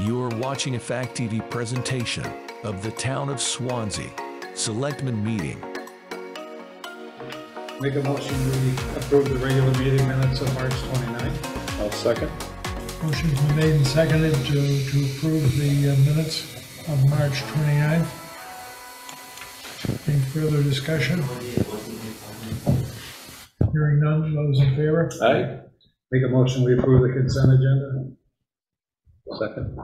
You are watching a Fact TV presentation of the Town of Swanzey Selectmen Meeting. Make a motion, we approve the regular meeting minutes of March 29th. I'll second. Motion's been made and seconded to, to approve the uh, minutes of March 29th. Any further discussion? Hearing none, those in favor? Aye. Make a motion, we approve the consent agenda. Second.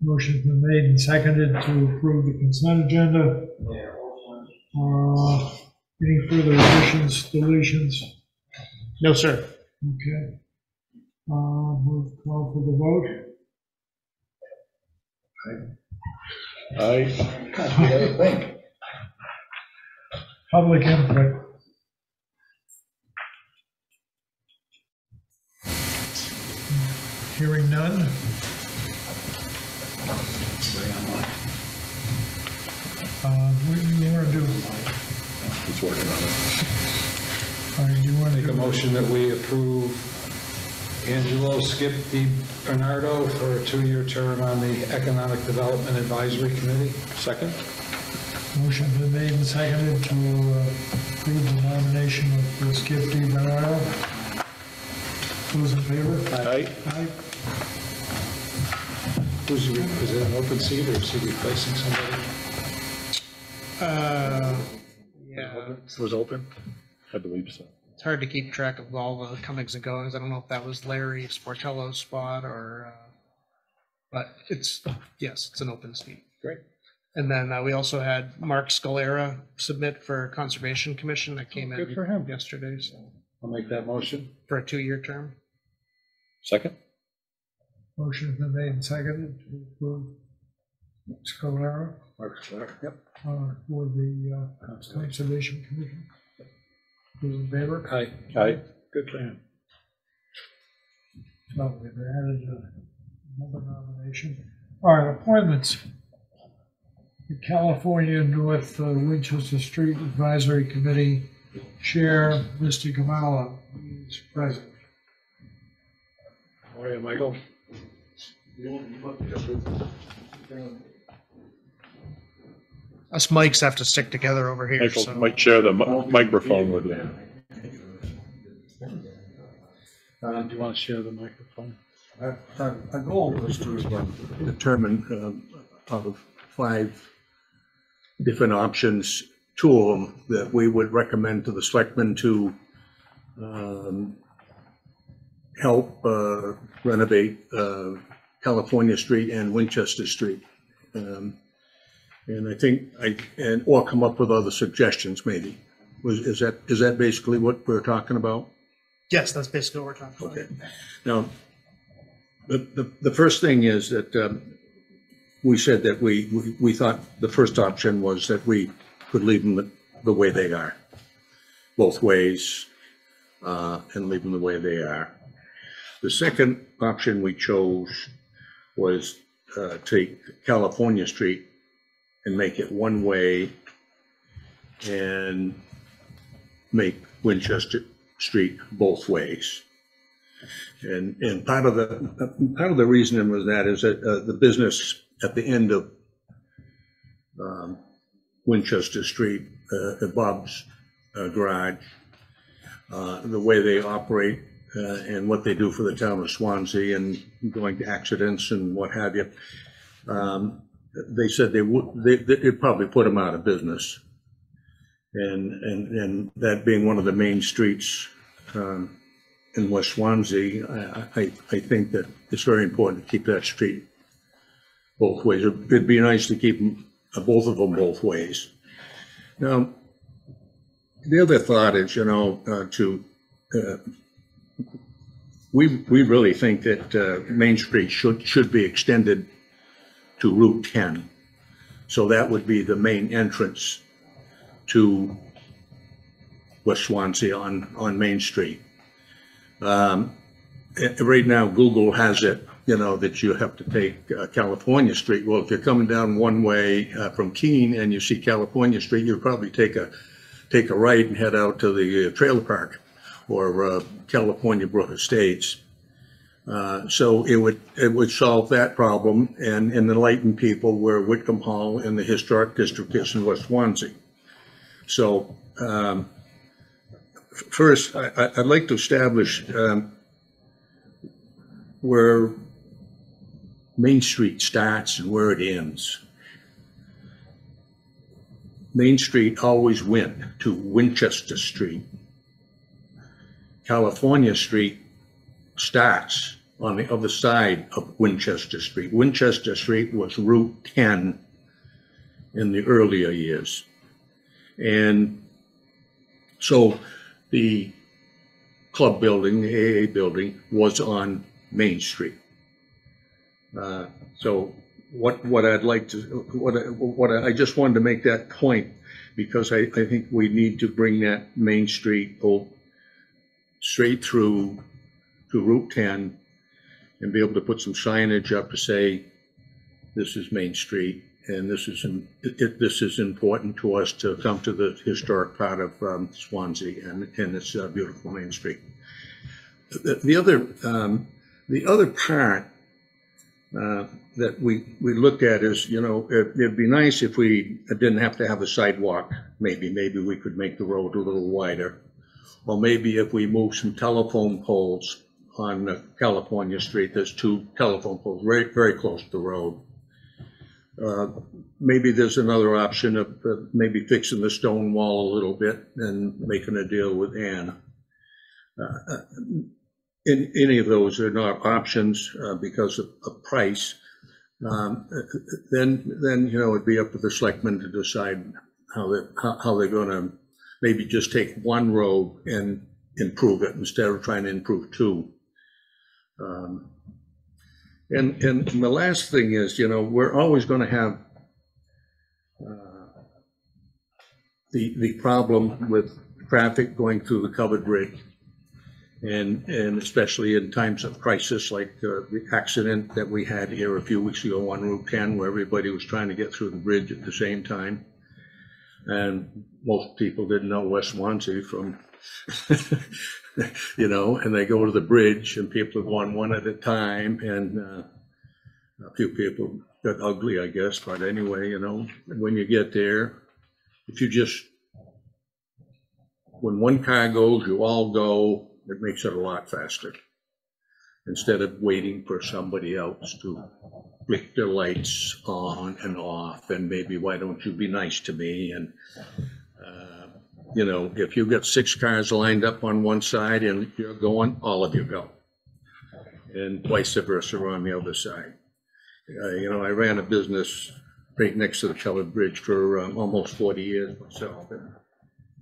Motion's been made and seconded to approve the consent agenda. Uh, Any further additions, deletions? No, sir. Okay. Uh, We'll call for the vote. Aye. Gosh, we. Public input. Hearing none. Uh, What do you want to do? He's working on it. All right, you want to Make a motion that we approve Angelo Skip Di Bernardo for a two-year term on the Economic Development Advisory Committee. Second. motion's been made and seconded to uh, approve the nomination of Skip DiBernardo. Those in favor? Aye. Aye. Who's, is it an open seat or is he replacing somebody? Uh, yeah, It was open? I believe so. it's hard to keep track of all the comings and goings. I don't know if that was Larry Sportello's spot or, uh, but it's, yes, it's an open seat. Great. And then uh, we also had Mark Scalera submit for Conservation Commission that came in for him. yesterday, so, I'll make that motion. for a two-year term. Second. Motion's been made and seconded to approve Scalera Mark Sklar. Yep. uh, for the uh, Conservation Commission. Those in favor? Aye. Aye. Good plan. him. No, we've added uh, another nomination. All right, appointments. The California North uh, Winchester Street Advisory Committee Chair, Mr. Gomarlo, is present. How are you, Michael? Us mics have to stick together over here, Michael so. might share the mi- microphone with you. Uh, Do you want to share the microphone? Our our- our goal was to um, determine um, out of five different options, two of them that we would recommend to the selectmen to um, help uh, renovate uh, California Street and Winchester Street. Um, And I think, I and, or come up with other suggestions maybe. Was, is that, is that basically what we're talking about? Yes, that's basically what we're talking about. Okay. Now, the, the, the first thing is that um, we said that we, we- we thought the first option was that we could leave them the- the way they are, both ways, uh, and leave them the way they are. The second option we chose was uh, take California Street and make it one way and make Winchester Street both ways. And, and part of the, part of the reasoning was that is that uh, the business at the end of um, Winchester Street, uh, Bob's uh, Garage, uh, the way they operate uh, and what they do for the town of Swanzey and going to accidents and what have you, um, they said they would, they, they'd probably put them out of business. And, and, and that being one of the main streets um, in West Swanzey, I, I, I think that it's very important to keep that street both ways. It'd be nice to keep uh, both of them both ways. Now, the other thought is, you know, uh, to, uh, we, we really think that uh, Main Street should, should be extended to Route 10. So that would be the main entrance to West Swanzey on, on Main Street. Um, eh, Right now, Google has it, you know, that you have to take uh, California Street. Well, if you're coming down one way uh, from Keene and you see California Street, you'll probably take a, take a right and head out to the uh, trailer park or uh, California Brook Estates. Uh, So it would, it would solve that problem and, and enlighten people where Whitcomb Hall and the Historic District is in West Swanzey. So um, first, I, I'd like to establish um, where Main Street starts and where it ends. Main Street always went to Winchester Street. California Street starts on the other side of Winchester Street. Winchester Street was Route 10 in the earlier years. And so the club building, the AA building, was on Main Street. Uh, So what, what I'd like to, what, I- what, I I just wanted to make that point because I, I think we need to bring that Main Street straight through to Route 10 and be able to put some signage up to say, this is Main Street and this is, it, this is important to us to come to the historic part of um, Swanzey and, and its uh, beautiful Main Street. The, the other, um, the other part uh, that we, we looked at is, you know, it- it'd be nice if we didn't have to have a sidewalk, maybe, maybe we could make the road a little wider. Or maybe if we move some telephone poles on California Street, there's two telephone poles very, very close to the road. Uh, Maybe there's another option of uh, maybe fixing the stone wall a little bit and making a deal with Ann. Uh, uh, in, any of those are not options uh, because of, of price. Um, Then, then, you know, it'd be up to the selectmen to decide how they, how, how they're gonna maybe just take one road and improve it instead of trying to improve two. Um, And, and the last thing is, you know, we're always gonna have uh, the, the problem with traffic going through the covered bridge. And, and especially in times of crisis, like uh, the accident that we had here a few weeks ago on Route 10, where everybody was trying to get through the bridge at the same time. And most people didn't know West Swanzey from, you know, and they go to the bridge and people are going one at a time and uh, a few people got ugly, I guess, but anyway, you know, when you get there, if you just, when one car goes, you all go, it makes it a lot faster. Instead of waiting for somebody else to flick their lights on and off, and maybe, why don't you be nice to me? And, uh, you know, if you've got six cars lined up on one side and you're going, all of you go. And vice versa on the other side. Uh, You know, I ran a business right next to the covered bridge for um, almost 40 years myself. and-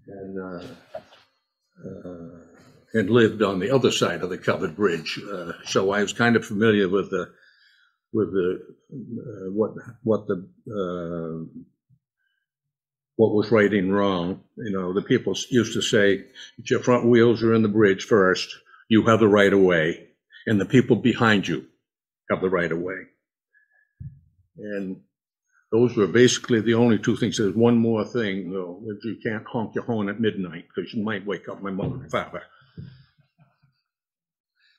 And, uh, uh, and lived on the other side of the covered bridge. Uh, So I was kind of familiar with the, with the, uh, what, what the, uh, what was right and wrong. You know, the people used to say, if your front wheels are in the bridge first, you have the right of way, and the people behind you have the right of way. And those were basically the only two things. There's one more thing, though, that you can't honk your horn at midnight, because you might wake up my mother and father.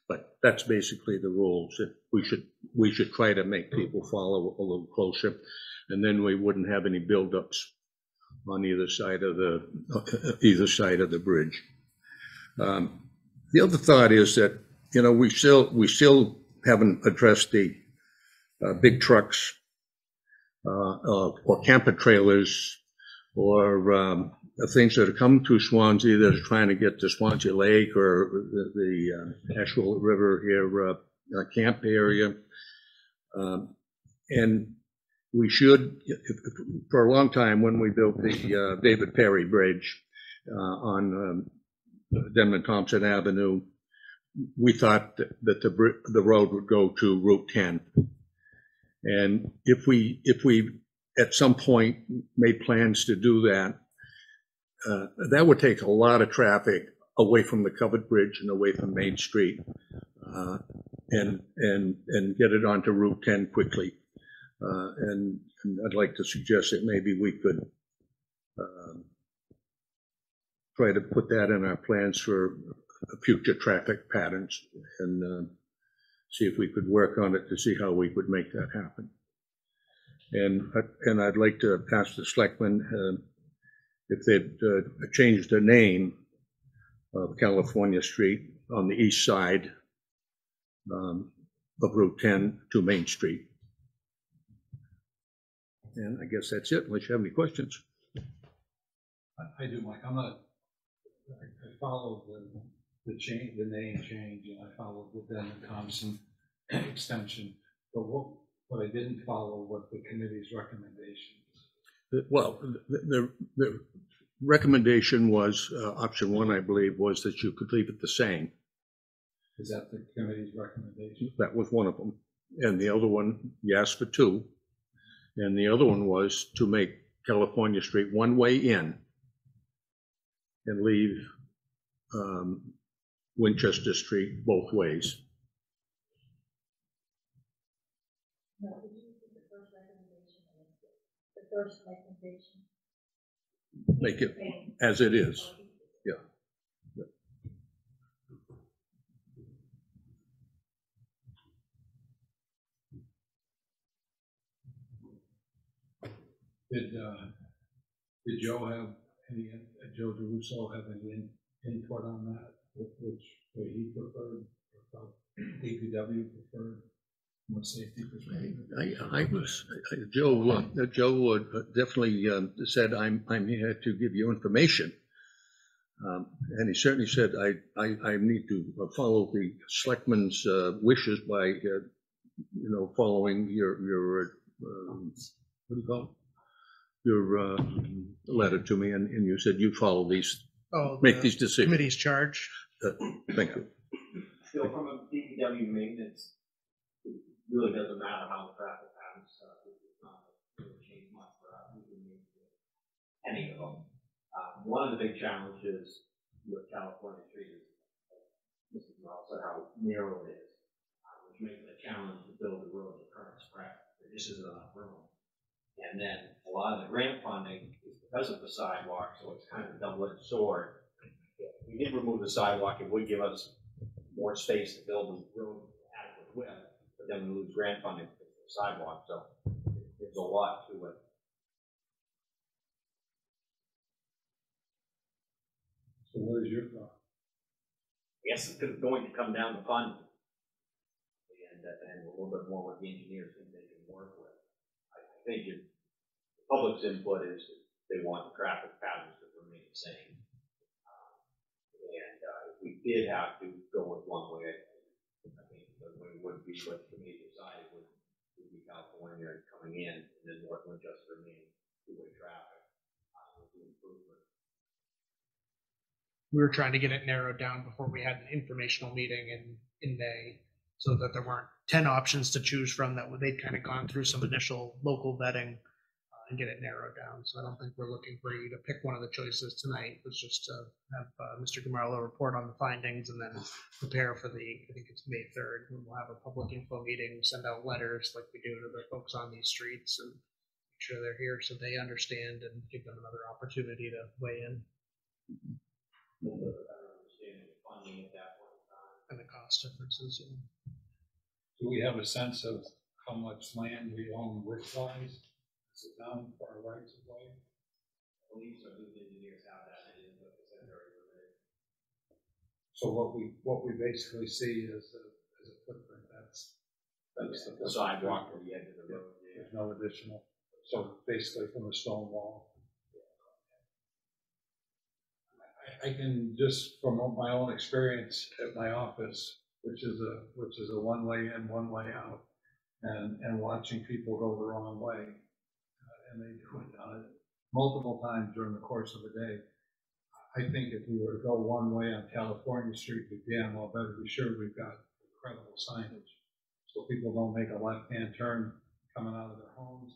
But that's basically the rules. We should, we should try to make people follow a little closer, and then we wouldn't have any buildups on either side of the, either side of the bridge. Um, The other thought is that, you know, we still, we still haven't addressed the uh, big trucks uh, uh, or camper trailers or um, things that coming through Swanzey that are trying to get to Swanzey Lake or the, the uh, Ashuelot River here, uh, uh, camp area. Um, And we should, for a long time, when we built the uh, David Perry Bridge uh, on um, Denman Thompson Avenue, we thought that that the, the road would go to Route 10. And if we, if we, at some point, made plans to do that, uh, that would take a lot of traffic away from the covered bridge and away from Main Street, uh, and, and, and get it onto Route 10 quickly. Uh, And and I'd like to suggest that maybe we could um, try to put that in our plans for future traffic patterns. And uh, see if we could work on it to see how we could make that happen. And, and I'd like to ask the selectmen uh, if they'd uh, change the name of California Street on the east side um, of Route 10 to Main Street. And I guess that's it, unless you have any questions. I- I do, Mike, I'm not, I I followed the, the change, the name change, and I followed the Denton Thompson extension. But what, what I didn't follow what the committee's recommendations. The- Well, the, the, the recommendation was, uh, option one, I believe, was that you could leave it the same. Is that the committee's recommendation? That was one of them. And the other one, you asked for two. And the other one was to make California Street one-way in and leave um, Winchester Street both ways. No, did you put the first recommendation? The first recommendation? Make it as it is. Yeah. Did, uh, did Joe have any, uh, Joe DiRusso have any in- input on that? Wh- Which way he preferred, or felt DPW preferred, a safety perspective? I, I was, I- Joe, uh, Joe uh, definitely um, said, I'm, I'm here to give you information. Um, And he certainly said, I, I, I need to follow the selectmen's uh, wishes by, uh, you know, following your, your, um, what do you call? Your um, letter to me, and, and you said you follow these, Oh, make the these decisions. Committee's charge. Uh, Thank you. So from a DPW maintenance, it really doesn't matter how the traffic patterns, uh, it's not really change much for us, we can maintain any of them. Uh, one of the big challenges with California Street is, uh, Mrs. Merle said how narrow it is, uh, which makes it a challenge to build the road at current spread, there just isn't enough room. And then a lot of the grant funding is because of the sidewalk, so it's kind of a double-edged sword. If we did remove the sidewalk, it would give us more space to build the road adequate width, but then we lose grant funding for the sidewalk, so there's a lot to it. So what is your thought? I guess it's gonna- come down to funding. And, uh, and a little bit more with the engineers think they can work with. Think if, the public's input is that they want the traffic patterns to remain the same. Um, And, uh, if we did have to go with one way, I think the way would be what the major side would, would be California coming in, and then North Winchester remain two-way traffic, uh, with the improvement. We were trying to get it narrowed down before we had an informational meeting in, in May. So that there weren't ten options to choose from, that they'd kind of gone through some initial local vetting uh, and get it narrowed down. So I don't think we're looking for you to pick one of the choices tonight. It's just to have uh, Mr. Gomarlo report on the findings and then prepare for the, I think it's May third, when we'll have a public info meeting, send out letters like we do to the folks on these streets and make sure they're here so they understand and give them another opportunity to weigh in A little bit of better understanding of funding at that point in time. And the cost differences. you know. Do we have a sense of how much land we own which size? Is it down for our rights of way? Police or whose engineers have that, it is, like I said, very limited. So what we, what we basically see is a, is a footprint, that's, that's the. The sidewalk or the edge of the road, yeah. There's no additional, so basically from a stone wall. I, can just, from my own experience at my office, which is a, which is a one-way in, one-way out, and, and watching people go the wrong way. uh, And they do it uh, multiple times during the course of a day. I think if we were to go one way on California Street, we'd damn well better be sure we've got incredible signage. So people don't make a left-hand turn coming out of their homes,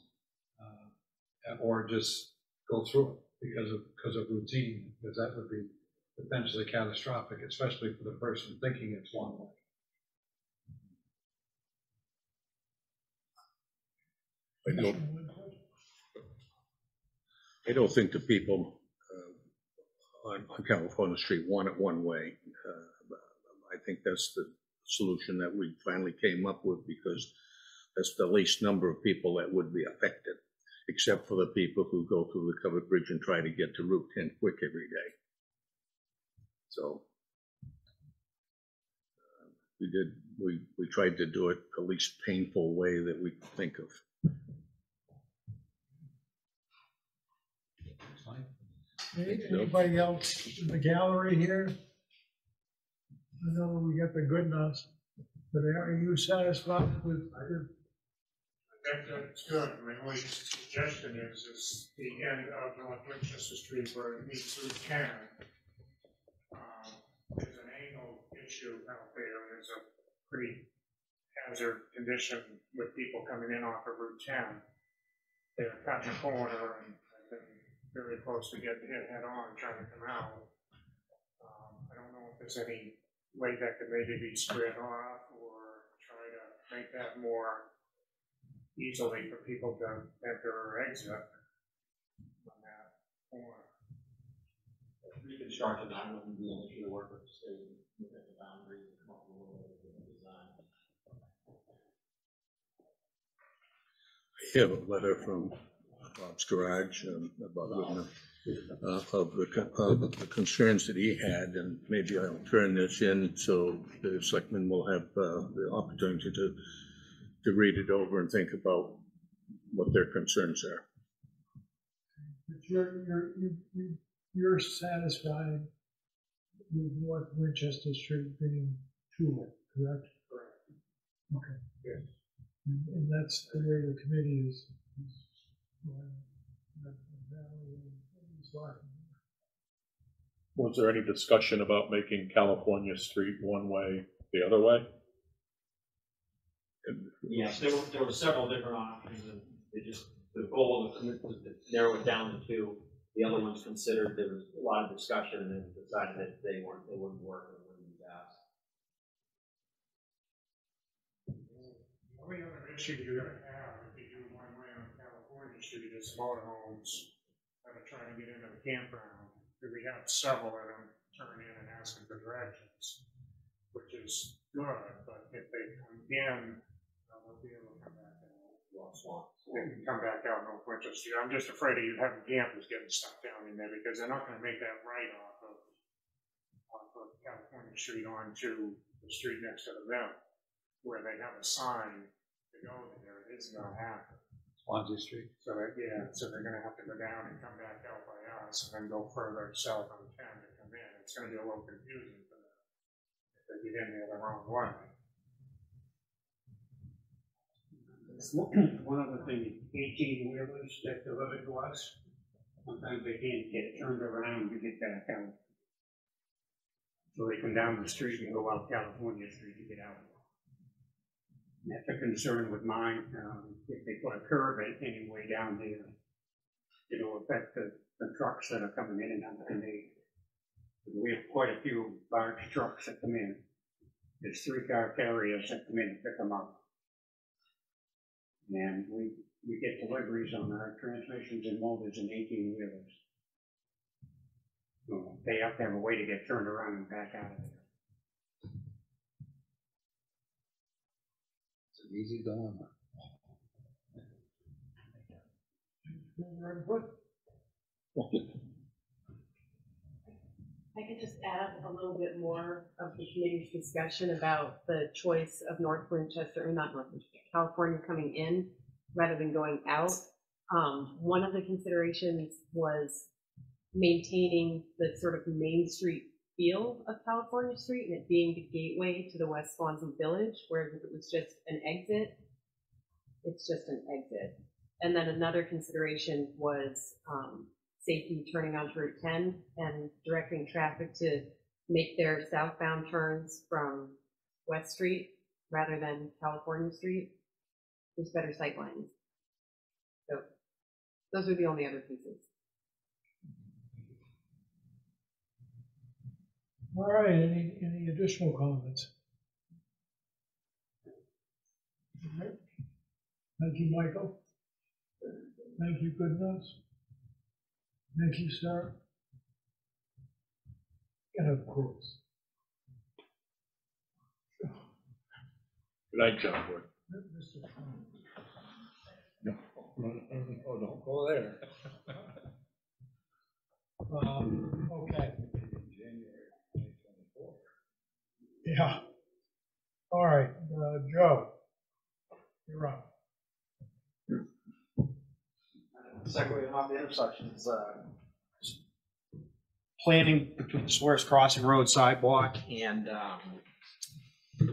uh, or just go through it because of, because of routine, because that would be potentially catastrophic, especially for the person thinking it's one way. I don't, I don't think the people uh, on, on California Street want it one way. Uh, I think that's the, solution that we finally came up with because that's the least number of people that would be affected, except for the people who go through the covered bridge and try to get to Route 10 quick every day. So uh, we did, we, we tried to do it the least painful way that we could think of. Any- Anybody else in the gallery here? I know we got the good ones, but are you satisfied with, with- That, that's good. My only suggestion is, is the end of North Winchester Street where it meets Route ten. Um, There's an angle issue out there, there's a pretty hazard condition with people coming in off of Route ten. They're cutting a corner, and I've been very close to getting hit head-on trying to come out. Um, I don't know if there's any way that could maybe be squared off, or try to make that more easily for people to enter or exit on that corner. Reconstruction, I wouldn't be an issue to work with the state, look the boundaries and come up with a little bit of a design. I have a letter from Bob's Garage um, about Whitman, uh, of the of the concerns that he had, and maybe I'll turn this in so the selectmen will have uh, the opportunity to, to read it over and think about what their concerns are. but you're, you're, you- you, you're satisfied with North Winchester Street being two, correct? Correct. Okay. Yes. And and that's the way the committee is. is going. That- that is like- Was there any discussion about making California Street one way the other way? Yes, there were, there were several different options, and they just, the goal of the committee was to narrow it down to two. The other ones considered, there was a lot of discussion, and then decided that they weren't, they wouldn't work, and wouldn't be best. The only other issue you're gonna have if you do one way on California Street is motorhomes that are trying to get into the campground. We have several of them turn in and asking for directions, which is good, but if they come in, uh, be able to come back out. Lost one. They can come back out North Winchester I'm just afraid of you having campers getting stuck down in there because they're not gonna make that right off of, off of California Street onto the street next to the mill, where they have a sign to go there. It isn't gonna. Swansea Street. So that, yeah, so they're gonna have to go down and come back out by us and then go further south on ten to come in. It's gonna be a little confusing for them. If they get in there the wrong way. One other thing, eighteen wheelers that deliver to us, sometimes they can't get turned around to get back out. So they come down the street and go out California Street to get out. And That's a concern with mine, um, if they put a curb in anyway down there, it'll affect the, the trucks that are coming in and out, and they, we have quite a few large trucks that come in. There's three car carriers that come in and pick them up. And we, we get deliveries on our transmissions and motors and eighteen wheelers. So They have to have a way to get turned around and back out of there. It's an easy dilemma. More input? I could just add a little bit more of the committee's discussion about the choice of North Winchester, or not North Winchester, California coming in rather than going out. Um, one of the considerations was maintaining the sort of main street feel of California Street and it being the gateway to the West Swanzey Village, whereas if it was just an exit, it's just an exit. And then another consideration was, um, safety turning onto Route 10 and directing traffic to make their southbound turns from West Street rather than California Street. There's better sight lines. So those are the only other pieces. All right, any, any additional comments? Thank you, Michael. Thank you, Goodnough. Thank you, Sarah. And of course, Good night, John Boy. No, Oh, don't go there. Um, Okay, yeah. All right, uh, Joe. You're up. Segway off the intersections, uh, planning between Sawyers Crossing Road sidewalk and, um,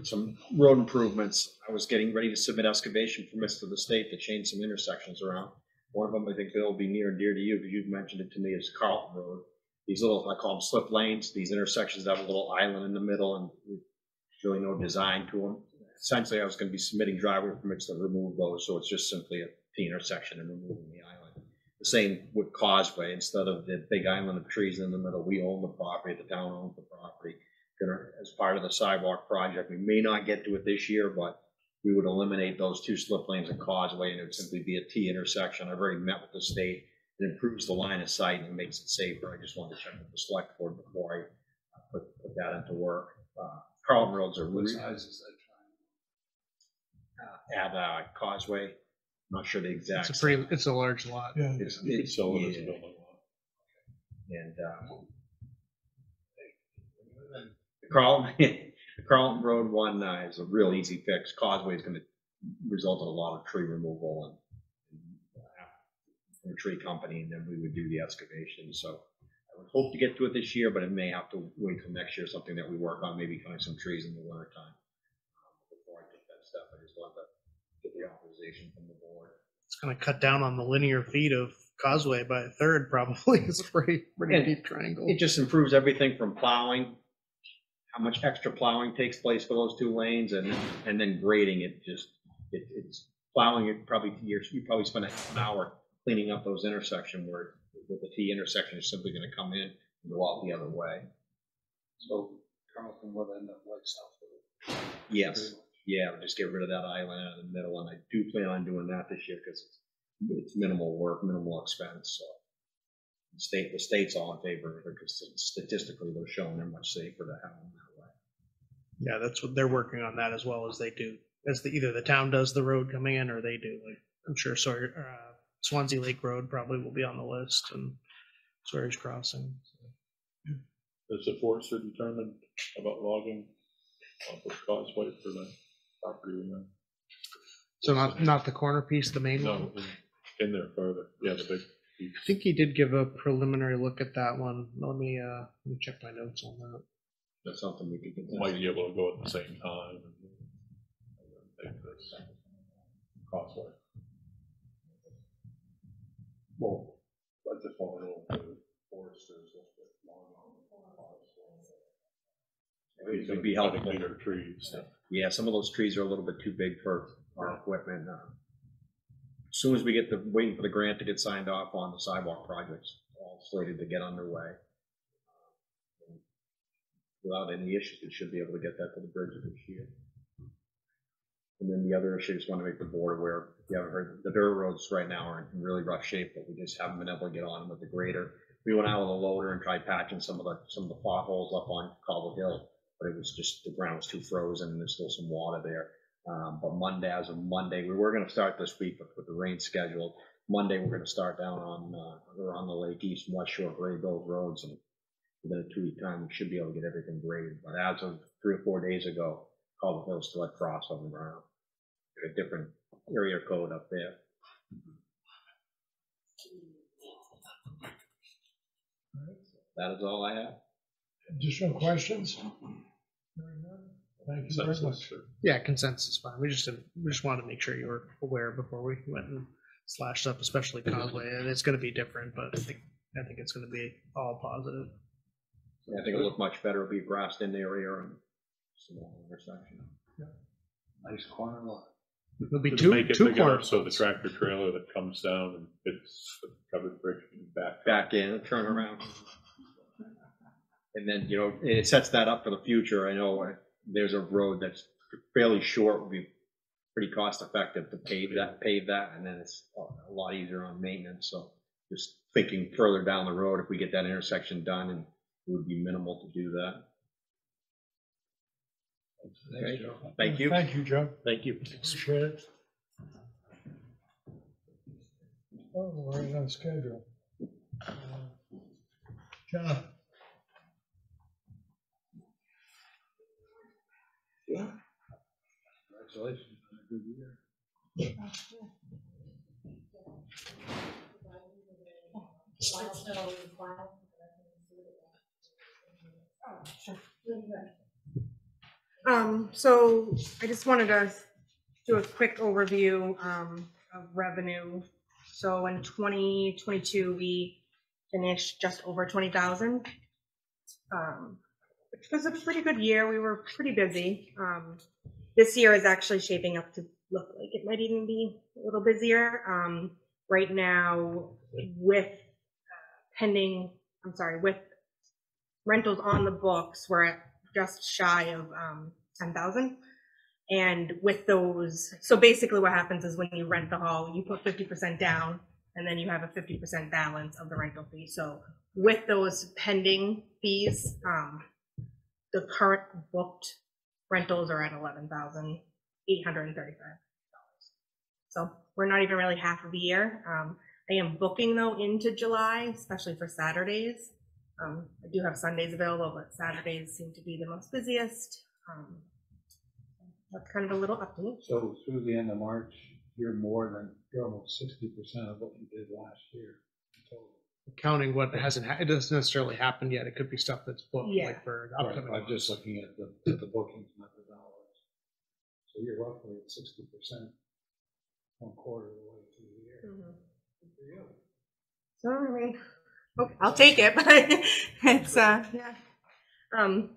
some road improvements. I was getting ready to submit excavation permits to the state to change some intersections around. One of them, I think, will be near and dear to you, because you've mentioned it to me, is Carlton Road. These little, I call them slip lanes, these intersections have a little island in the middle, and there's really no design to them. Essentially, I was gonna be submitting driveway permits to remove those, so it's just simply a T intersection and removing the island. The same with Causeway, instead of the big island of trees in the middle, we own the property, the town owns the property. Gonna, as part of the sidewalk project, we may not get to it this year, but we would eliminate those two slip lanes at Causeway, and it would simply be a T intersection. I've already met with the state. It improves the line of sight and makes it safer. I just wanted to check with the select board before I put, put that into work. Uh, Carlton Roads are What really, size is that triangle? uh, at uh, Causeway, not sure the exact. It's a pretty, it's a large lot. Yeah, It's, You could it's, sell it as a yeah, building lot. and, uh, the Carlton, the Carlton Road one, uh, is a real easy fix. Causeway is gonna result in a lot of tree removal and and, uh, from a tree company, and then we would do the excavation, so I would hope to get to it this year, but it may have to wait till next year, something that we work on, maybe cutting some trees in the winter time. um, Before I take that step, I just want to get the authorization from the board. It's gonna cut down on the linear feet of Causeway by a third, probably. It's a pretty, pretty And deep triangle. It just improves everything from plowing, how much extra plowing takes place for those two lanes, and, and then grading it, just, it, it's plowing it probably, years, you probably spend an hour cleaning up those intersection where, with the T intersection is simply gonna come in and go out the other way. So Carlton would end up like Southwood. Yes, yeah, just get rid of that island out of the middle, and I do plan on doing that this year, because it's, it's minimal work, minimal expense, so. The state, the state's all in favor of it, because statistically, they're showing they're much safer to have them that way. Yeah, that's what they're working on that as well as they do. As the, either the town does the road coming in or they do, like, I'm sure Sawyer, uh, Swanzey Lake Road probably will be on the list and Sawyer's Crossing. Does the forester determine about logging off of Causeway for the property we? So not, not the corner piece, the main one? No, in- in there further, yeah, the big, I think he did give a preliminary look at that one. Let me, uh, let me check my notes on that. That's something we could get. might be able to go at the same time. and Take this Causeway. Well, I just want to know if the foresters will put log on the It'd gonna be cutting helpful. bigger trees. Yeah, some of those trees are a little bit too big for our equipment. uh, As Soon as we get the, waiting for the grant to get signed off on the sidewalk projects, all slated to get underway. Without any issues, we should be able to get that to the bridge this year. And then the other issue, just want to make the board aware, if you haven't heard, the dirt roads right now are in really rough shape, but we just haven't been able to get on them with the grader. We went out with a loader and tried patching some of the, some of the potholes up on Cobble Hill, but it was just, the ground was too frozen and there's still some water there. Um, but Monday, as of Monday, we were gonna start this week, but with the rain scheduled, Monday, we're gonna start down on, uh, around the Lake East and West Shore grade roads and within a two-week time, we should be able to get everything graded. But as of three or four days ago, called the hills still had frost on the ground. A different area code up there. That is all I have. additional questions? Hearing none? Thank you very much. Consensus, or- Yeah, consensus is fine. We just, we just wanted to make sure you were aware before we went and slashed up, especially Conway. And it's gonna be different, but I think, I think it's gonna be all positive. I think it'll look much better, it'll be grassed in the area and small intersection. Nice corner lot. It'll be Just two, make it two big enough corners. So the tractor trailer that comes down and hits the covered bridge and back. Back in, turn around. And then, you know, it sets that up for the future. I know uh, there's a road that's fairly short, would be pretty cost effective to pave that, pave that, and then it's a lot easier on maintenance, so just thinking further down the road, if we get that intersection done, and it would be minimal to do that. Okay. Joe. Thank you. Thank you, Joe. Thank you. Appreciate it. Oh, we're right on schedule. Uh, John? Congratulations on a good year. Um, so I just wanted to do a quick overview, um, of revenue. So in twenty twenty-two, we finished just over twenty thousand. Um, which was a pretty good year. We were pretty busy. Um, this year is actually shaping up to look like it might even be a little busier. Um, right now with uh, pending, I'm sorry, with rentals on the books, we're at just shy of um, 10,000. And with those, so basically what happens is when you rent the hall, you put 50% down and then you have a 50% balance of the rental fee. So with those pending fees, um, the current booked rentals are at $11,835. So we're not even really half of the year. Um, I am booking though into July, especially for Saturdays. Um, I do have Sundays available, but Saturdays seem to be the most busiest. Um, that's kind of a little update. So through the end of March, you're more than, you're almost sixty percent of what you did last year. In total. Counting what hasn't, ha- it doesn't necessarily happen yet. It could be stuff that's booked Yeah. like for Right, upcoming. I'm just looking at the, at the bookings, not the dollars. So you're roughly at sixty percent, one quarter of the way through the year. Good for you. So Oh, I'll take it, but it's uh, yeah. Um,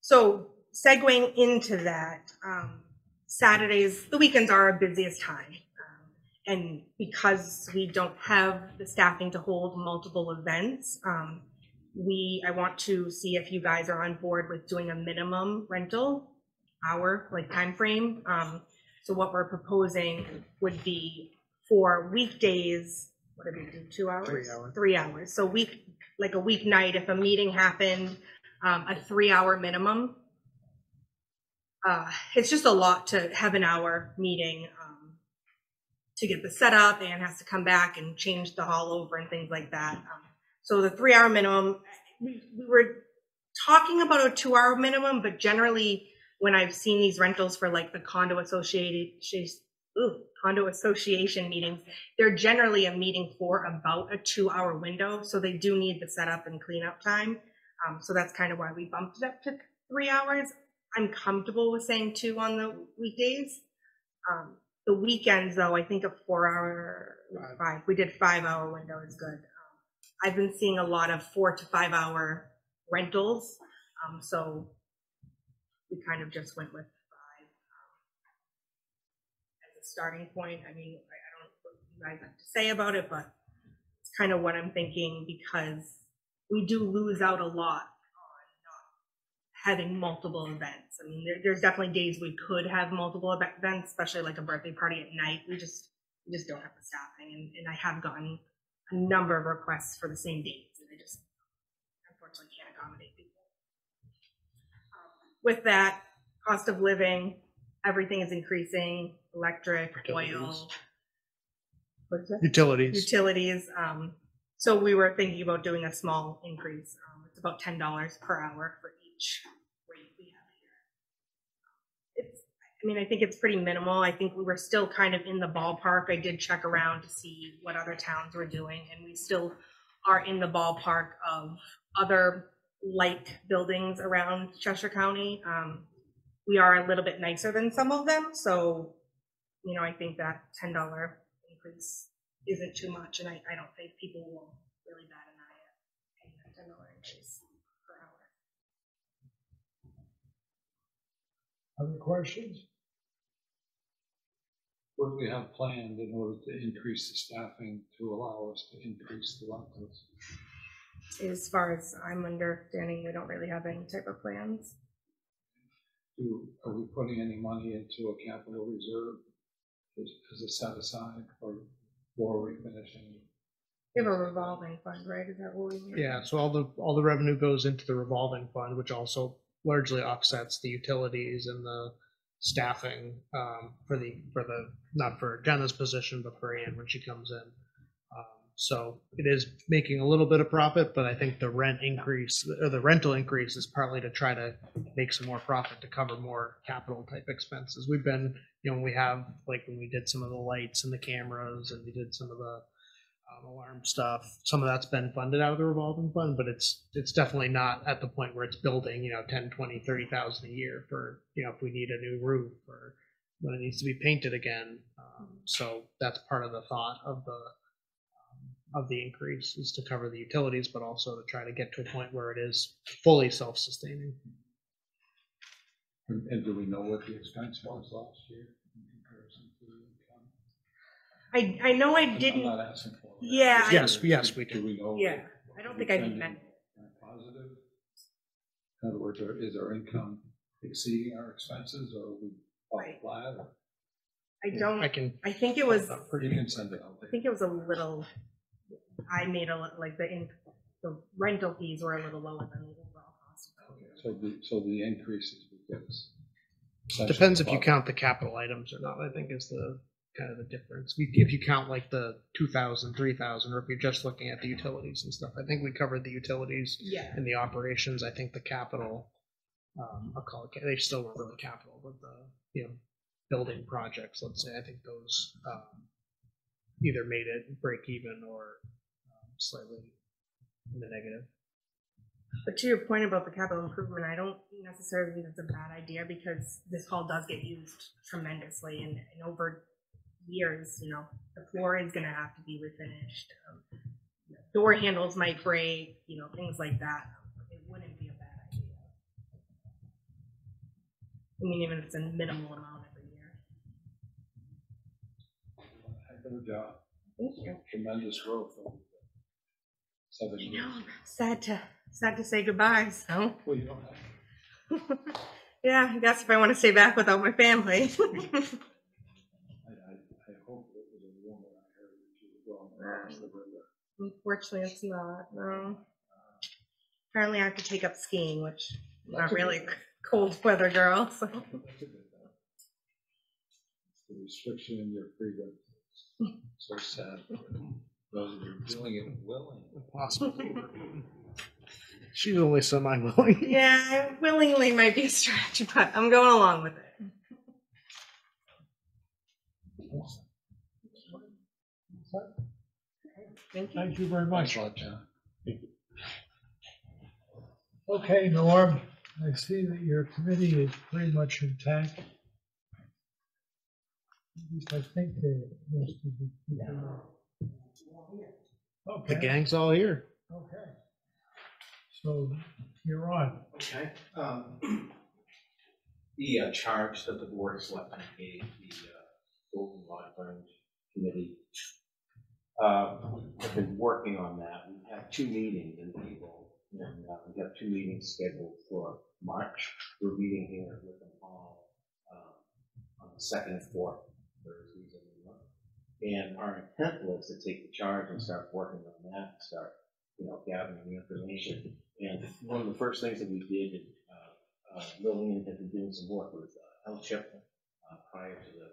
so segueing into that, um, Saturdays, the weekends are our busiest time, and because we don't have the staffing to hold multiple events, um, we I want to see if you guys are on board with doing a minimum rental hour like time frame. Um, so what we're proposing would be for weekdays. What did we do? Two hours. Three hours. Three hours. So week like a weeknight, if a meeting happened, um, a three-hour minimum. Uh, it's just a lot to have an hour meeting to get the setup. and has to come back and change the hall over and things like that. Um, so the three-hour minimum. We, we were talking about a two-hour minimum, but generally, when I've seen these rentals for like the condo associated ooh, condo association meetings, they're generally a meeting for about a two-hour window. So they do need the setup and cleanup time. Um, so that's kind of why we bumped it up to three hours. I'm comfortable with saying two on the weekdays. Um, the weekends, though, I think a four-hour, five. We did five-hour window is good. Um, I've been seeing a lot of four to five-hour rentals, um, so we kind of just went with five um, as a starting point. I mean, I, I don't know what you guys have to say about it, but it's kind of what I'm thinking because we do lose out a lot having multiple events. I mean, there, there's definitely days we could have multiple events, especially like a birthday party at night. We just we just don't have the staffing, and, and I have gotten a number of requests for the same dates, and I just unfortunately can't accommodate people. Um, with that, cost of living, everything is increasing, electric, oil. Utilities. What's? Utilities. Utilities, um, so we were thinking about doing a small increase. Um, it's about ten dollars per hour for rate we have here. It's, I mean, I think it's pretty minimal. I think we were still kind of in the ballpark. I did check around to see what other towns were doing, and we still are in the ballpark of other like buildings around Cheshire County. Um, we are a little bit nicer than some of them, so, you know, I think that ten dollar increase isn't too much, and I, I don't think people will really bat an eye at paying that ten dollar increase per hour. Other questions? What do we have planned in order to increase the staffing to allow us to increase the rentals? As far as I'm understanding, we don't really have any type of plans. Do, are we putting any money into a capital reserve as, as a set aside for floor refinishing? We have a revolving fund, right? Is that what we? Yeah, so all the, all the revenue goes into the revolving fund, which also largely offsets the utilities and the staffing um, for the for the not for Jenna's position, but for Ann when she comes in. Um, so it is making a little bit of profit, but I think the rent increase or the rental increase is partly to try to make some more profit to cover more capital type expenses. We've been, you know, we have like when we did some of the lights and the cameras and we did some of the um, alarm stuff. Some of that's been funded out of the revolving fund, but it's it's definitely not at the point where it's building, you know, 10, 20, 30,000 a year for, you know, if we need a new roof or when it needs to be painted again. Um, so that's part of the thought of the um, of the increase is to cover the utilities, but also to try to get to a point where it is fully self-sustaining. And and do we know what the expense was last year in comparison to the income? I, I know I I'm didn't, not asking for it. Yeah, I- Yes, yes, we Do do. we know? yeah, I don't think I trending meant, Positive? In other words, are- is our income exceeding our expenses or are we about Right. flat or? I don't, I can. I think it was, You can send it out I there. think it was a little, I made a, li- like, the, in the rental fees were a little lower than the overall cost. So the, so the increases because. Depends if you count the capital items or not, I think is the kind of the difference. We- If you count like the 2,000, 3,000, or if you're just looking at the utilities and stuff, I think we covered the utilities Yeah. and the operations. I think the capital, um, I'll call it, ca- they still weren't really capital, but the, you know, building projects, let's say, I think those, um, either made it break even or um, slightly in the negative. But to your point about the capital improvement, I don't necessarily think it's a bad idea because this hall does get used tremendously and, and over years, you know, the floor is gonna have to be refinished. um, Door handles might break, you know, things like that. It wouldn't be a bad idea. I mean, even if it's a minimal amount every year. Heck of a job. Thank you. Tremendous growth. over the Seven I years. know, I'm sad to, sad to say goodbye, so. Well, you don't have. Yeah, I guess if I want to stay back without my family. I, I, I hope it was a woman I heard that you were going across the river. Unfortunately, it's not, no. Apparently I have to take up skiing, which I'm not That's a really cold weather girl, so. That's a good thing. It's The restriction in your freedom. So sad. for Those of you doing it willing. Impossible. to. She's only semi-willing. Yeah, willingly might be a stretch, but I'm going along with it. Thank you. Thank you very much. Thanks a lot, John. Okay, Norm, I see that your committee is pretty much intact. At least I think they, most of the people are. The Okay, gang's all here. okay. So you're on. Okay. um, The uh, charge that the board of selectmen gave the uh, Golden Lodge Grange Committee. Uh, Have been working on that. We've two meetings in and uh, we've two meetings scheduled for March. We're meeting here with them all um, on the second and fourth Thursdays of the month. And our intent was to take the charge and start working on that, start, you know, gathering the information. And one of the first things that we did, uh, uh, Lillian had been doing some work with uh, LCHIP uh, prior to the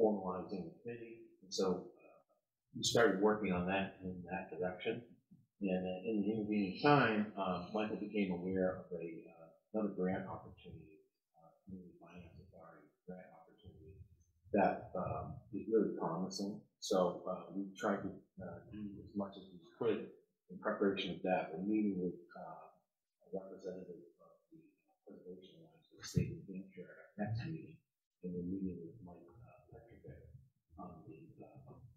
formalizing the committee. And so we started working on that in that direction. And uh, in the intervening time, uh, Michael became aware of a, uh, another grant opportunity, uh, community finance authority grant opportunity that um, is really promising. So uh, we tried to uh, do as much as we could in preparation of that. We're meeting with uh, a representative of the Preservation Alliance for the state of New Hampshire at our next meeting. And we're meeting with Mike uh, Petrovic on the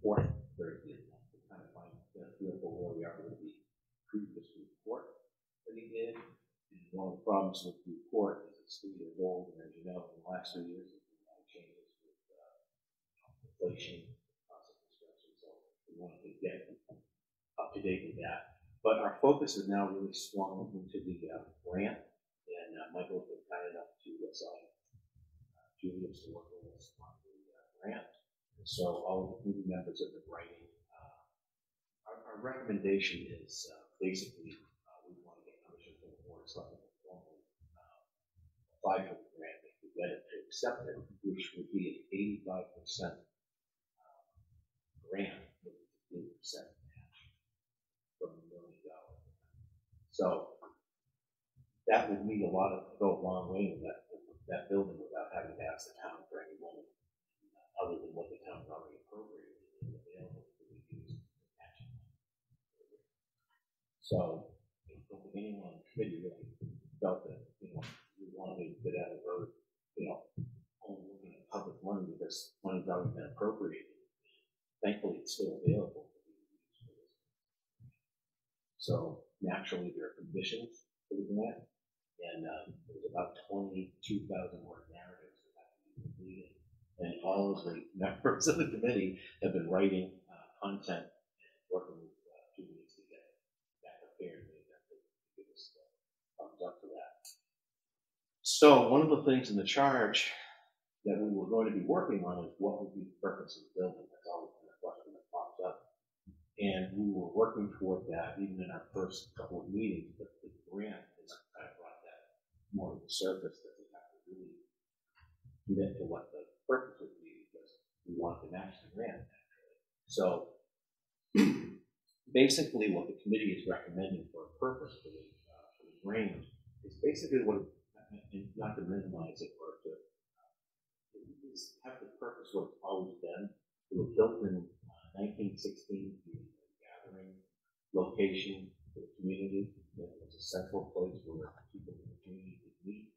fourth Of the to kind of find, a feel for where we are with the previous report that he did. And one of the problems with the report is it's three years old, and as you know, in the last three years, there's been a lot of changes with uh, inflation, cost of construction, so we wanted to get up to date with that. But our focus is now really swung into the uh, grant, and uh, Michael has been kind enough to assign uh, Julius to work with us on the uh, grant. So all of the committee members have been writing. uh, Our, our recommendation is uh, basically, uh, we want to get permission from the board, so can formally apply for the grant, if we get it to accept it, which would be an eighty-five percent grant, with fifteen percent match from the million dollar. So that would mean a lot of, go a long way in that, that building without having to ask the town for any money, other than what the town already appropriated and available to be used to match it. So, anyone on the committee really felt that, you know, we wanted to get out of road, you know, only looking at public money because money's already been appropriated. Thankfully, it's still available. So naturally, there are conditions for the grant. And, um, there's about twenty-two thousand word narratives that have to be completed. And all of the members of the committee have been writing, uh, content and working with, uh, Julie to get that prepared. They have to give us the thumbs up for that. So one of the things in the charge that we were going to be working on is what would be the purpose of the building. That's always been a question that pops up. And we were working toward that even in our first couple of meetings, but the grant has kind of brought that more to the surface that we have to really commit to what the purpose would be because we want to match the grant. So basically what the committee is recommending for a purpose for the, uh, for the grant is basically what, and not to minimize it or to uh, have the purpose what it's always been. It was built in uh, nineteen sixteen, to be a gathering location for the community. It was a central place where people in the community could meet,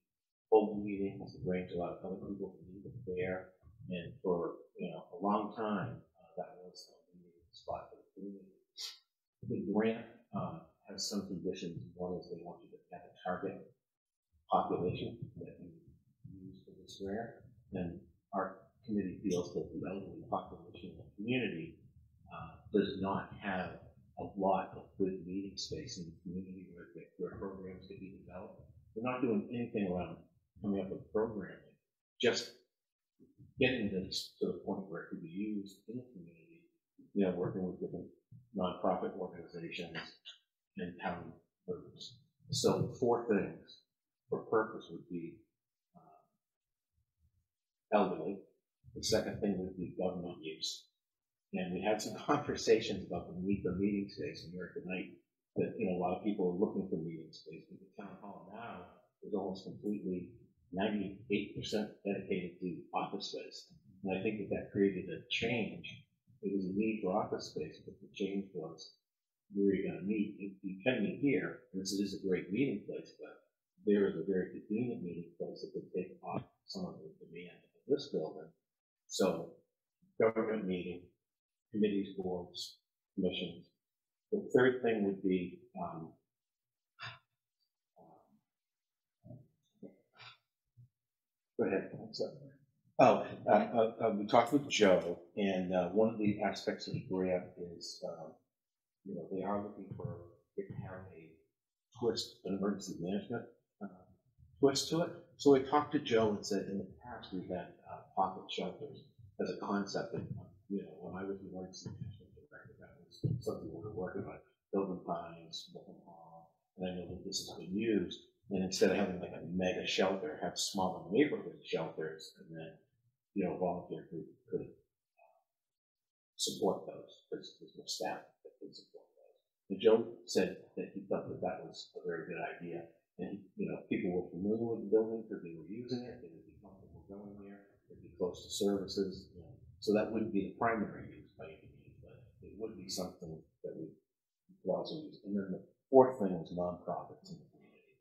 hold meetings, arrange a lot of other people to meet there. And for, you know, a long time, uh, that was a meeting spot for the community. The grant, uh, has some conditions. One is they want you to have a target population that you use for this grant. And our committee feels that the elderly population in the community uh, does not have a lot of good meeting space in the community where, where programs could be developed. We're not doing anything around coming up with programming, just getting this to the point where it could be used in the community, you know, working with different nonprofit organizations and town groups. So four things for purpose would be uh, elderly. The second thing would be government use. And we had some conversations about the need for meeting space in here tonight, that, you know, a lot of people are looking for meeting space, but the town hall now is almost completely ninety-eight percent dedicated to office space. And I think that that created a change. It was a need for office space, but the change was, where are you gonna meet? You can meet here, and this is a great meeting place, but there is a very convenient meeting place that could take off some of the demand of this building. So, government meeting, committees, boards, commissions. The third thing would be, um, go ahead. Oh, uh, uh, uh, we talked with Joe, and, uh, one of the aspects of the grant is, uh, you know, they are looking for, it to have a twist, in emergency management, twist to it. So I talked to Joe and said, in the past, we've had, uh, pocket shelters as a concept, and, you know, when I was emergency management director, that was something we were working on, building Wilton Hall, and I know that this has been used, and instead of having like a mega shelter, have smaller neighborhood shelters, and then, you know, volunteer group could uh, support those, there's, there's no staff that support those. And Joe said that he thought that that was a very good idea, and, you know, people were familiar with the building, because they were using it, they would be comfortable going there, it'd be close to services, you know, so that wouldn't be the primary use by any means, but it would be something that we also use. And then the fourth thing was nonprofits in the community.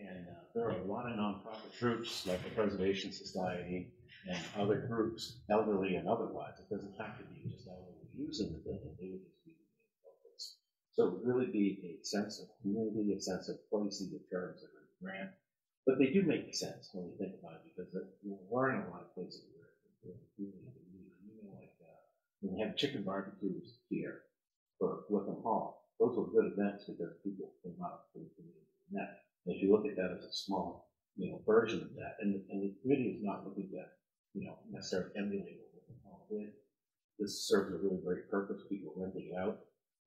And uh, there are a lot of nonprofit groups, like the Preservation Society and other groups, elderly and otherwise. It doesn't have to be just elderly using the building, they would. So it would really be a sense of community, a sense of place the terms of a grant. But they do make sense when you think about it, because you learn a lot of places where it's really. You know, like, uh, when have chicken barbecues here for Whitcomb Hall, those were good events because people came out for the community. And that, if you look at that as a small, you know, version of that, and, and the committee is not looking at, you know, necessarily emulate what Whitcomb Hall did. This serves a really great purpose, people renting it out.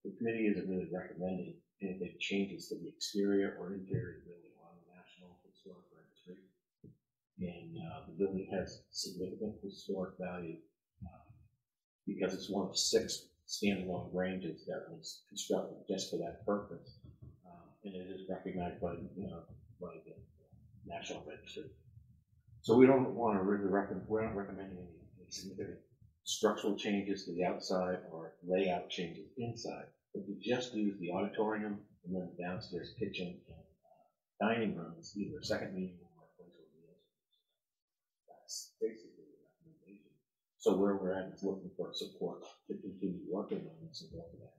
The committee isn't really recommending anything changes to the exterior or interior of the building on the National Historic Registry. And, uh, the building has significant historic value, uh, because it's one of six standalone granges that was constructed just for that purpose. Um, And it is recognized by, you know, by the National Register. So we don't want to really recommend, we're not recommending any any significant structural changes to the outside or layout changes inside. But to just use the auditorium and then the downstairs kitchen and uh, dining room either a second meeting room or a place where meals. That's basically the recommendation. So where we're at is looking for support to continue working on this and go to that.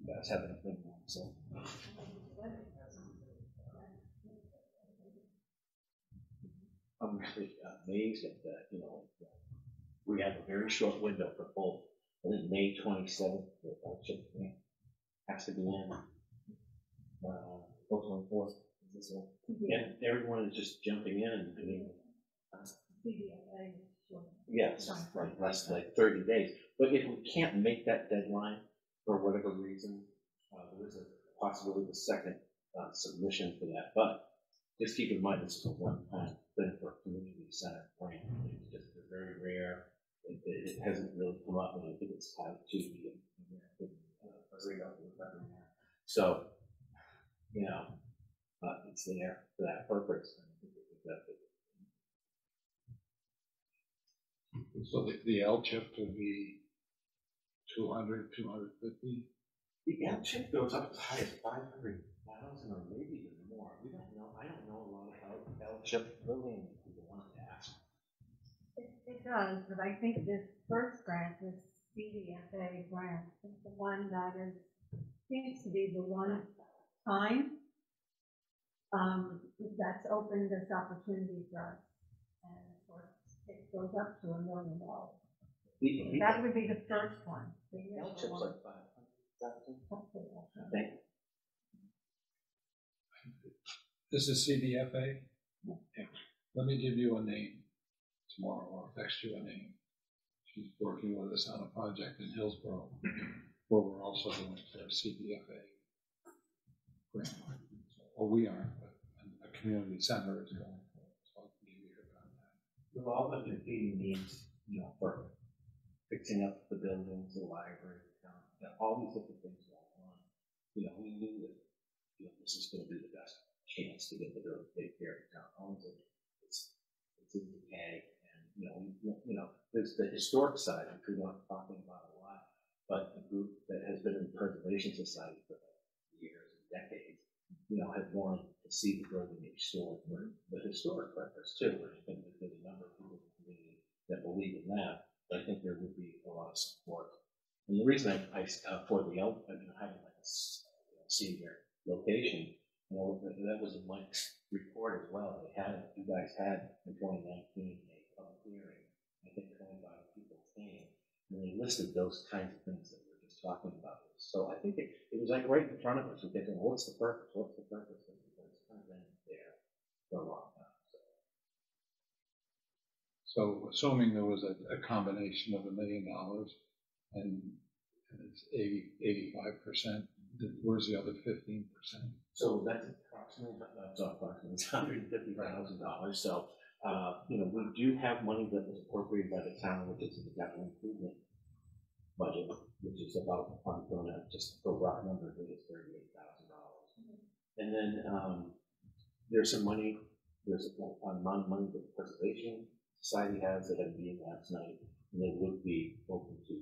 You guys have anything you to? I'm really amazed at that, you know, we have a very short window for both. I think May twenty-seventh, the thing has to be in. Uh, this one. And everyone is just jumping in and doing, sure. yes, like less than like thirty days. But if we can't make that deadline for whatever reason, uh, there is a possibility of a second, uh, submission for that. But just keep in mind, this is a one-time thing for a community center grant. It's just a very rare, it, it, it hasn't really come up, and I think it's tied to the American, uh, Freedom of the Revenue Act. So, you know, uh, it's there for that purpose. and I think it's So the, the LCHIP would be 200, 250? The LCHIP goes up as high as five hundred thousand or maybe even more. We don't know, I don't know a lot about L chip, Lillian, would be the one to ask. It, it does, but I think this first grant, this CDFA grant, is the one that is, seems to be the one time um, that's opened this opportunity for us. And of course, it goes up to a million dollars. The- the- That would be the first one. the initial one. like five hundred thousand, Hopefully that's I This is CDFA? Let me give you a name tomorrow, or text you a name. She's working with us on a project in Hillsborough, where we're also going for CDFA grant. Well, we aren't, but a community center is going for it, so I you all needs, you know, for fixing up the buildings, the library, all these different things going on. You know, we knew that, you know, this is gonna be the best chance to get the building taken care of, town owns it. It's, it's in decay, and, you know, you know, there's the historic side, which we're not talking about a lot, but the group that has been in the Preservation Society for years and decades, you know, have wanted to see the building restored for the historic purpose too. And I think that there's a number of people in the community that believe in that, but I think there would be a lot of support. And the reason I, I, uh, for the, I mean, having like a senior location, know, that that was in Mike's report as well. They had, you guys had in twenty nineteen a public hearing, I think twenty-five people came, and they listed those kinds of things that we we're just talking about. So I think it, it was like right in front of us, we're thinking, what's the purpose, what's the purpose? And it's kind of been there for a long time, so. So assuming there was a, a combination of a million dollars and and it's eighty, eighty-five percent, where's the other fifteen percent? So that's approximately, that's approximately hundred and fifty thousand dollars, so, uh, you know, we do have money that was appropriated by the town, which is in the capital improvement budget, which is about, I'm to just a rough number, I it's thirty-eight thousand dollars. And then, um, there's some money, there's a, amount of money that the Preservation Society has, that a meeting last night, and they would be open to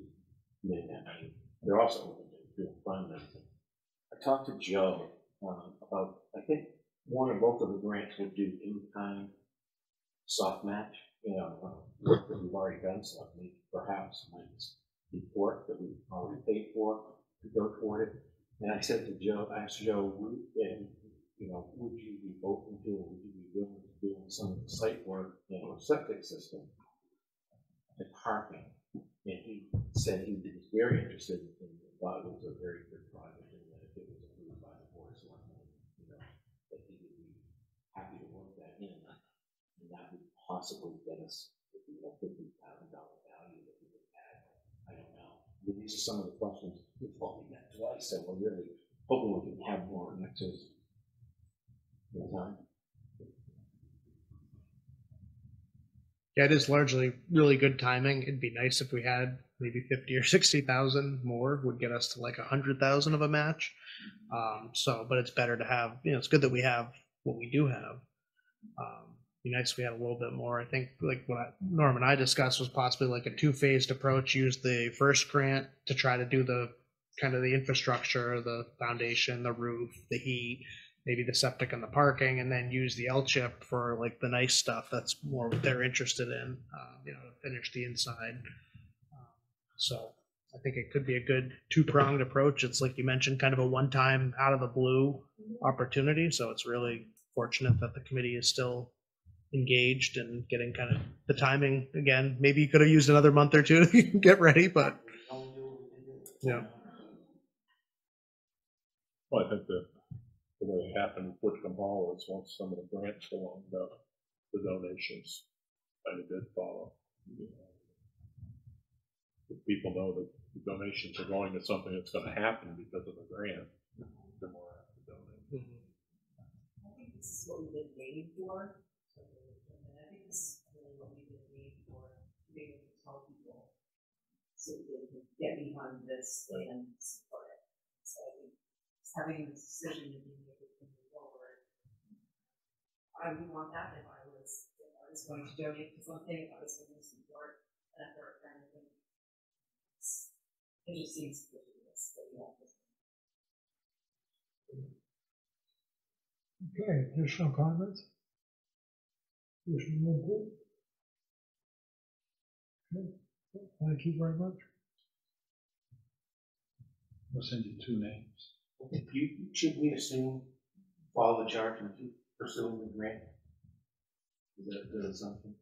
doing that money. They're also open to doing fundraising. Talked to Joe, um, about, I think, one or both of the grants would do in-kind soft match, you know, uh, work that we've already done, so maybe perhaps might report that we've already paid for to go toward it. And I said to Joe, I asked Joe, would, and, you know, would you be open to, would you be willing to do some the site work, you know, septic system and parking? And he said he was very interested in, thought it was a very good project, and that if it was approved by the board of selectmen, you know, that he would be happy to work that in. And that would possibly get us, you know, fifty thousand dollar value that we would add. I don't know. But these are some of the questions we've only met twice, so we're really hoping we can have more next. In time. Yeah, it is largely really good timing. It'd be nice if we had maybe fifty or sixty thousand more would get us to like a hundred thousand of a match. Um, so, but it's better to have, you know, it's good that we have what we do have. Um, if we had a little bit more. I think like what Norm and I discussed was possibly like a two-phased approach. Use the first grant to try to do the kind of the infrastructure, the foundation, the roof, the heat, maybe the septic and the parking, and then use the LCHIP for like the nice stuff. That's more what they're interested in, uh, you know, finish the inside. Um, So I think it could be a good two-pronged approach. It's like you mentioned, kind of a one-time out of the blue opportunity. So it's really fortunate that the committee is still engaged and getting kind of the timing again. Maybe you could have used another month or two to get ready, but yeah. Well, I think the, the way it happened with Whitcomb Hall is once some of the grants along up, the donations kind of did follow. you know. If people know that the donations are going to something that's gonna happen because of the grant, they're more apt to donate. I think this is what we've been waiting for. So they can get behind this and support it. So I think having this decision to be to move forward. I would want that if I was, if I was going to donate to something, I was going to support an effort kind of thing. It's- It just seems ridiculous that we have this. Okay, additional comments? Additional input? Okay, Thank you very much. I'll send you two names. You, should we assume, follow the charge and keep pursuing the grant? Is that a good assumption?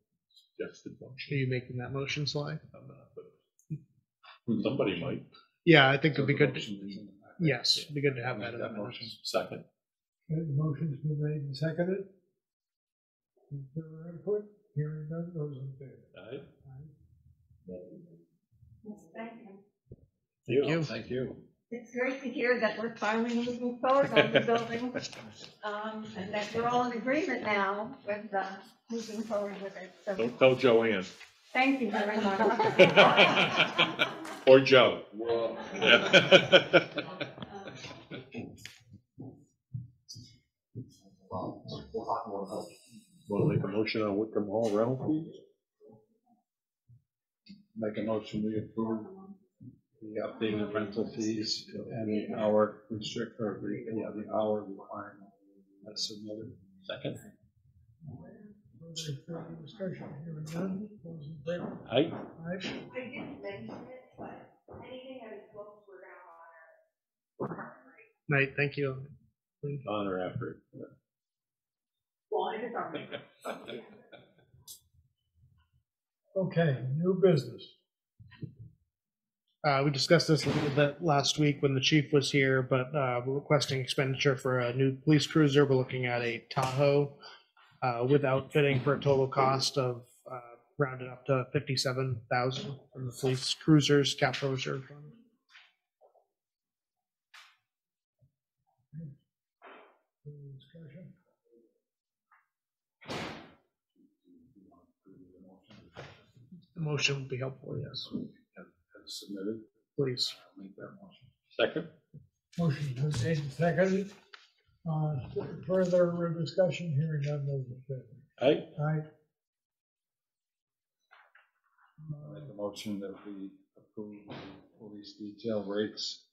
Suggested Are you making that motion, Sly? I'm not, but Somebody might. Yeah, I think it'd be good. to- motion is in the packet. Yes, it'd be good to have that in the motion. Second. Okay, the motion's been made and seconded. Any Further input, hearing none, those in favor? Aye. Thank you. Thank you. Thank you. It's great to hear that we're finally moving forward on the building, um, and that we're all in agreement now with, uh, moving forward with it. So, Don't tell Joanne. thank you very much. Or Joe. Well, we'll talk more about. Want to make a motion on Whitcomb Hall rental fees? Make a motion, we approve the updated rental fees and the hour restrict, or the, yeah, the hour requirement as submitted. Second. Further further discussion, hearing none, those in favor? Aye. Aye. I didn't mention it, but anything I was booked, we're gonna honor. Night, thank you. Honor effort. Well, it is our. Okay, new business. Uh, we discussed this a little bit last week when the chief was here, but uh, we're requesting expenditure for a new police cruiser. We're looking at a Tahoe uh, with outfitting for a total cost of uh, rounded up to fifty-seven thousand from the police cruisers capital reserve fund. The motion would be helpful, yes, As submitted, please. I'll make that motion. Second. Motion been made and seconded. Uh, further discussion, hearing none, those in favor? Aye. Aye. I'll Make a motion that we approve the police detail rates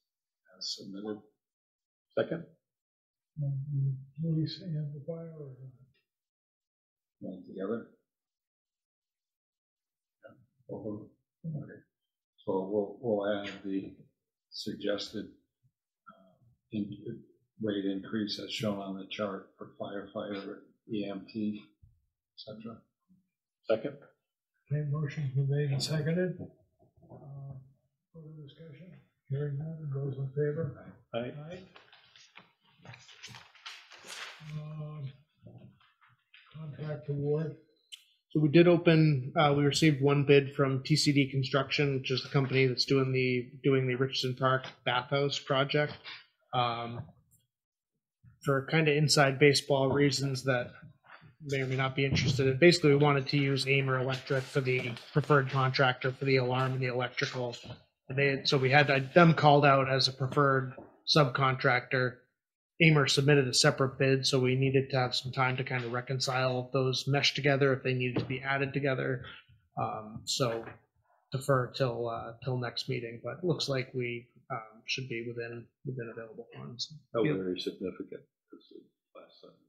as submitted. Second. Uh, the Police and the fire are Going together? Yeah. Okay. Okay. So we'll, we'll add the suggested uh, in- rate increase as shown on the chart for firefighter, EMT, etc. Second. Okay, motion's been made and seconded. Uh, Further discussion, hearing none, those in favor? Aye. Aye. Um, Contract award, So we did open, uh, we received one bid from TCD Construction, which is the company that's doing the, doing the Richardson Park bathhouse project. Um, For kind of inside baseball reasons that may or may not be interested in. Basically, we wanted to use Amer Electric for the preferred contractor for the alarm and the electrical. And They, so we had them called out as a preferred subcontractor. Amer submitted a separate bid, so we needed to have some time to kind of reconcile those mesh together if they needed to be added together. Um, so defer till, uh, till next meeting, but it looks like we, um, should be within, within available funds. How very significant is the last sentence?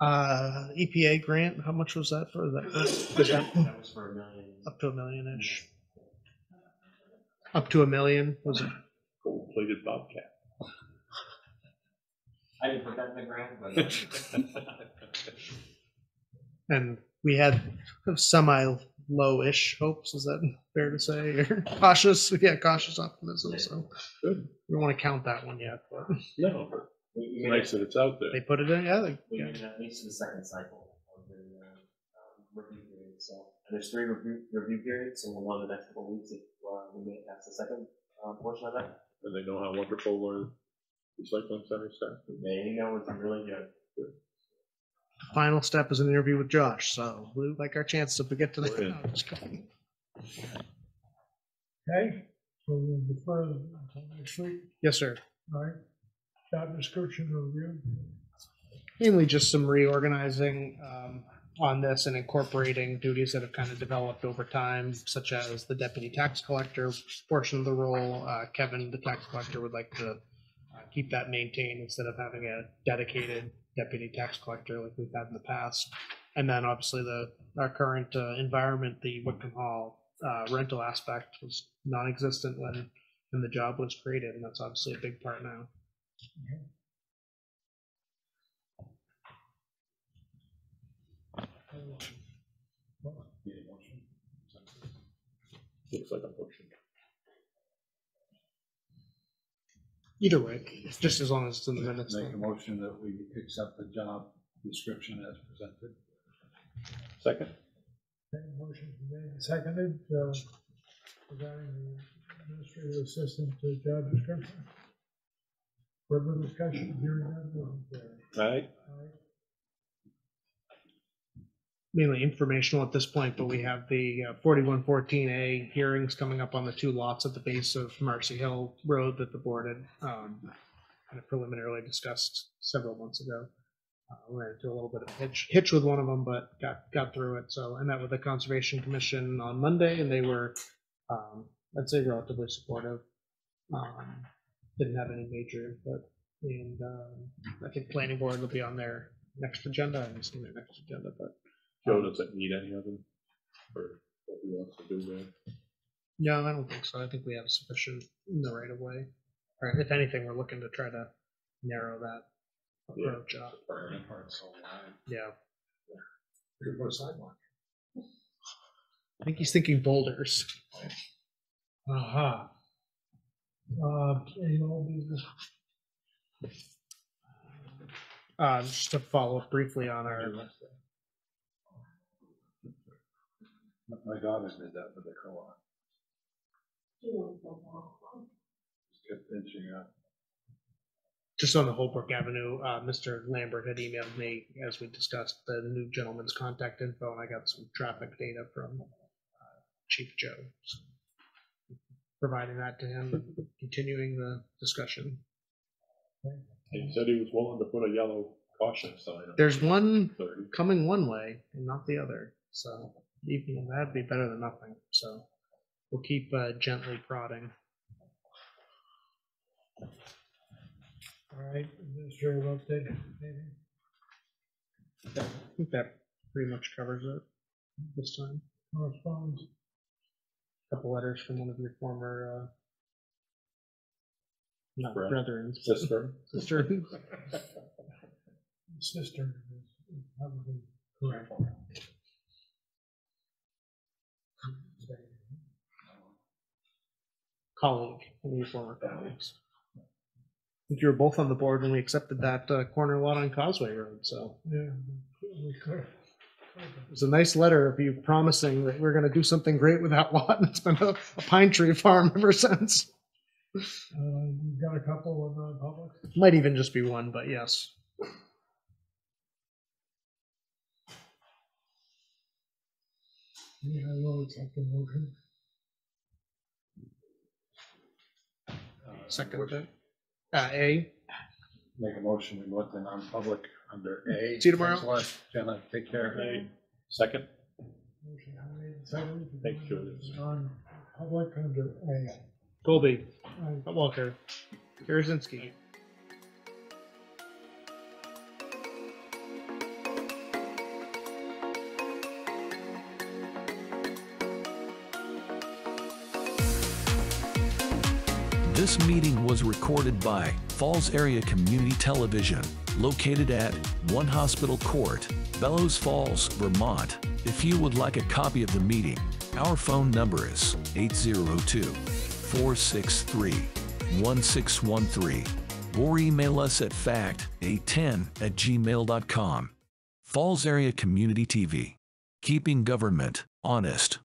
Uh, EPA grant, how much was that for that? That was for a million. Up to a million-ish. Up to a million, was it? Gold-plated Bobcat. I didn't put that in the grant, but. And we had semi-low-ish hopes, is that fair to say? Or cautious, yeah, cautious optimism, so. Good. We don't want to count that one yet, but No, We- we it's nice it- that it's out there. they put it in, yeah, they, We yeah. made it at least to the second cycle of the, uh, um, review period, so. And there's three review, review periods, and we'll know the next couple of weeks if, uh, we make, that's the second, uh, portion of that. And they know how wonderful our recycling center staff is. They know it's really good. Final step is an interview with Josh, so we like our chance to we get to We're in. the. No, just kidding. Okay, so we'll defer until next week, Yes, sir. all right? Job description review. mainly just some reorganizing um, on this and incorporating duties that have kind of developed over time, such as the deputy tax collector portion of the role. Uh, Kevin, the tax collector, would like to keep that maintained instead of having a dedicated deputy tax collector like we've had in the past. And then obviously the our current uh, environment, the Whitcomb Hall uh, rental aspect was non-existent when when the job was created, and that's obviously a big part now. Looks like a motion. Either way, it's just as long as it's in the minutes. Make a motion that we accept the job description as presented. Second? Okay, motion made and seconded, uh, regarding the administrative assistant uh, job description. Further discussion, hearing none, those in favor? Aye. Aye. Mainly informational at this point, but we have the uh, 4114A hearings coming up on the two lots at the base of Marcy Hill Road that the board had um, kind of preliminarily discussed several months ago. Uh, Ran into a little bit of hitch, hitch with one of them, but got, got through it. So I met with the Conservation Commission on Monday and they were, um, I'd say relatively supportive. Um, Didn't have any major input. And um, I think planning board will be on their next agenda. I haven't seen their next agenda, but Joe doesn't need any of them for what he wants to do there. No, I don't think so. I think we have sufficient in the right of way. Or if anything, we're looking to try to narrow that Yeah. approach up. That part's so wide. Yeah. We could put a sidewalk. I think he's thinking boulders. Aha. Uh, any old business? Uh, just to follow up briefly on our, My- My daughter did that with the co-op. Just kept pinching up. just on the Holbrook Avenue, uh, Mr. Lambert had emailed me, as we discussed, the new gentleman's contact info, and I got some traffic data from uh, Chief Joe. So, Providing that to him, and continuing the discussion. He said he was willing to put a yellow caution sign on. There's one Thirty. coming one way and not the other. So even that'd be better than nothing. So we'll keep uh, gently prodding. All right, administrative update, maybe? I think that pretty much covers it this time. Correspondence? couple letters from one of your former, uh, not Brother. brethren, Sister. sister. Sister is probably correct. colleague former colleagues. I think you were both on the board when we accepted that uh, corner lot on Causeway Road, so. Yeah. It was a nice letter of you promising that we're going to do something great with that lot, and it's been a, a pine tree farm ever since. Uh, You've got a couple of uh, non-public? Might even just be one, but yes. Yeah, I the motion. Second, uh, A, Make a motion, we go into non-public under A. See you tomorrow. Thanks a lot, Jenna, take care. Hey, Second, Motion made and seconded Thank you. into Non-public under A. Colby, Aye. Walker, Karazinski. This meeting was recorded by Falls Area Community Television, located at One Hospital Court, Bellows Falls, Vermont. If you would like a copy of the meeting, our phone number is 802 463 1613 or email us at fact810 at gmail.com. Falls Area Community TV, keeping government honest.